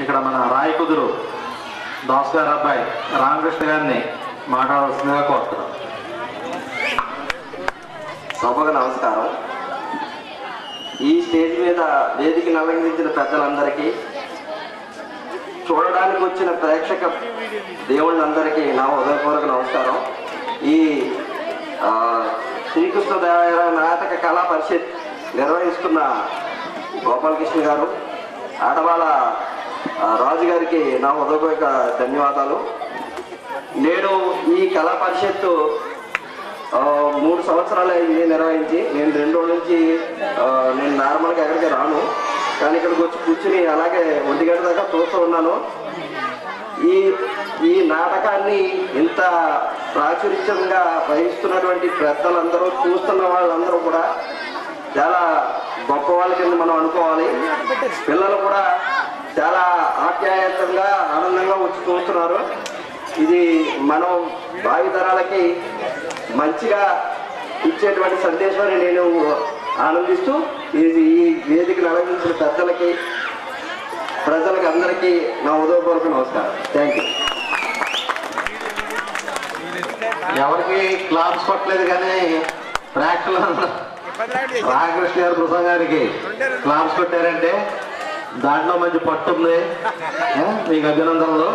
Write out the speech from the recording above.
ఇక్కడ మన రాయకుదురు దాస్ గారు అబ్బాయి రామకృష్ణ గారిని మాట్లాడవలసిందిగా కోరుతున్నాం. సభకు నమస్కారం. ఈ స్టేజ్ మీద వేదికను అలంకరించిన పెద్దలందరికీ చూడడానికి వచ్చిన ప్రేక్షక దేవుళ్ళందరికీ నా హృదయపూర్వక నమస్కారం. ఈ ఆ, శ్రీకృష్ణదేవరాయ నాటక కళా పరిషత్ నిర్వహిస్తున్న గోపాలకృష్ణ గారు ఆడవాళ్ళ రాజుగారికి నా హృదయపూర్వక ధన్యవాదాలు. నేను ఈ కళా పరిషత్తు మూడు సంవత్సరాలు అయింది నిర్వహించి. నేను రెండు రోజుల నుంచి నేను నార్మల్గా ఎక్కడికి రాను. కానీ ఇక్కడికి వచ్చి కూర్చుని అలాగే ఒంటి గంట దాకా చూస్తూ ఉన్నాను. ఈ ఈ నాటకాన్ని ఇంత ప్రాచుర్యంగా వహిస్తున్నటువంటి పెద్దలందరూ చూస్తున్న వాళ్ళందరూ కూడా చాలా గొప్ప వాళ్ళ కింద మనం అనుకోవాలి. పిల్లలు కూడా చాలా ఆప్యాయతంగా ఆనందంగా వచ్చి చూస్తున్నారు ఇది మనం భావితరాలకి మంచిగా ఇచ్చేటువంటి సందేశాన్ని నేను ఆనందిస్తూ ఇది ఈ వేదికను అలంకరించిన పెద్దలకి ప్రజలకి అందరికీ నా ఉదయపూర్వక నమస్కారం. థ్యాంక్ యూ ఎవరికి క్లాప్స్ కొట్టలేదు కానీ ప్రేక్షకులు రామకృష్ణ గారు కృష్ణ గారికి క్లాప్స్ కొట్టారంటే దాంట్లో మంచి పట్టు ఉంది. మీకు అభినందనలు.